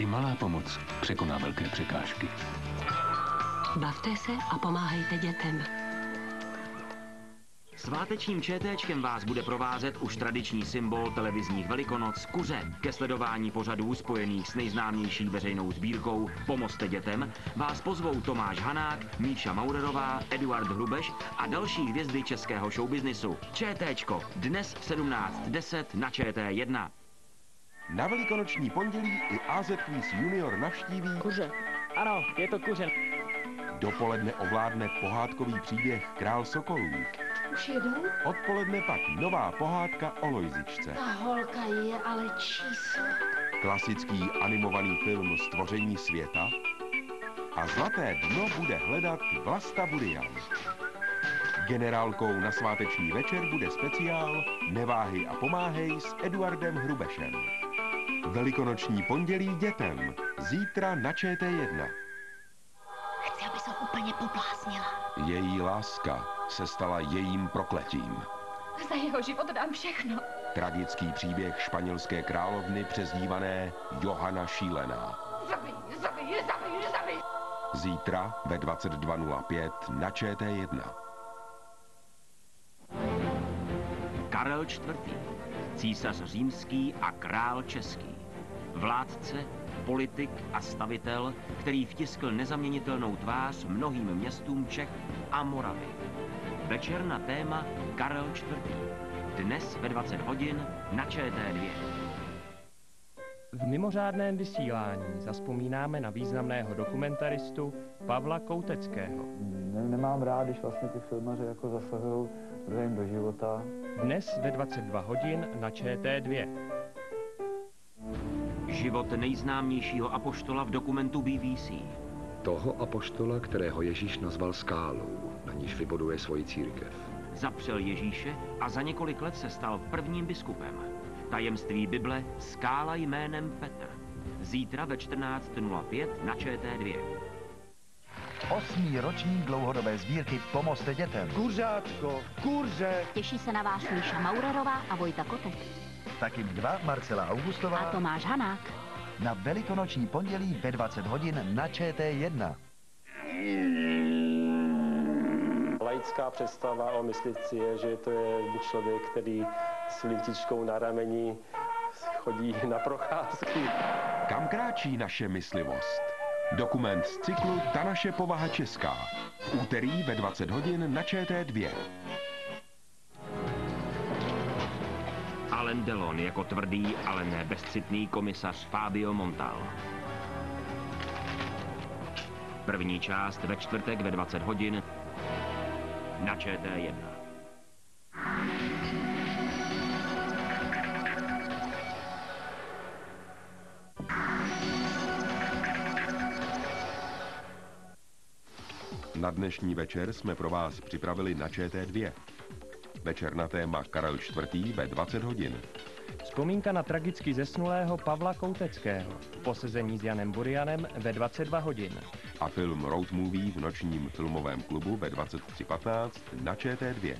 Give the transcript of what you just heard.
I malá pomoc překoná velké překážky. Bavte se a pomáhejte dětem. Svátečním ČTčkem vás bude provázet už tradiční symbol televizních velikonoc kuře. Ke sledování pořadů spojených s nejznámější veřejnou sbírkou Pomozte dětem vás pozvou Tomáš Hanák, Míša Maurerová, Eduard Hrubeš a další hvězdy českého showbiznisu. ČTčko dnes v 17.10 na ČT1. Na velikonoční pondělí i AZ Quiz Junior navštíví, Kuře. Ano, je to kuře. dopoledne ovládne pohádkový příběh Král Sokolů. Už jedou? Odpoledne pak nová pohádka o Lojzičce. Ta holka je ale číslo. Klasický animovaný film Stvoření světa. A zlaté dno bude hledat Vlasta Burian. Generálkou na sváteční večer bude speciál Neváhy a pomáhej s Eduardem Hrubešem. Velikonoční pondělí dětem. Zítra na ČT1. Chci, aby se úplně pobláznila. Její láska se stala jejím prokletím. Za jeho život dám všechno. Tragický příběh španělské královny přezdívané Johana Šílená. Zabij, zabij, zabij, zabij. Zítra ve 22.05 na ČT1. Karel IV. Císař římský a král český. Vládce, politik a stavitel, který vtiskl nezaměnitelnou tvář mnohým městům Čech a Moravy. Večer na téma Karel IV. Dnes ve 20 hodin na ČT2. V mimořádném vysílání zaspomínáme na významného dokumentaristu Pavla Kouteckého. Ne, nemám rád, když vlastně ty filmaři jako zasahují do života. Dnes ve 22 hodin na ČT2. Život nejznámějšího apoštola v dokumentu BBC. Toho apoštola, kterého Ježíš nazval skálou, na níž vybuduje svoji církev. Zapřel Ježíše a za několik let se stal prvním biskupem. Tajemství Bible Skála jménem Petr. Zítra ve 14.05 na ČT2. Osmý ročník dlouhodobé sbírky Pomozte dětem. Kuřátko, kurze. Těší se na vás Míša Maurerová a Vojta Kotek. Taky dva Marcela A Augustová Tomáš Hanák. na velikonoční pondělí ve 20 hodin na ČT1. Laická představa o myslivci je, že to je člověk, který s lintičkou na rameni chodí na procházky. Kam kráčí naše myslivost? Dokument z cyklu Ta naše povaha česká. Úterý ve 20 hodin na ČT2. Alain Delon jako tvrdý, ale ne bezcitný komisař Fabio Montal. První část ve čtvrtek ve 20 hodin na ČT1. Na dnešní večer jsme pro vás připravili na ČT2. Večer na téma Karel IV. ve 20 hodin. Vzpomínka na tragicky zesnulého Pavla Kouteckého. Posezení s Janem Burianem ve 22 hodin. A film Road Movie v nočním filmovém klubu ve 23.15 na ČT2.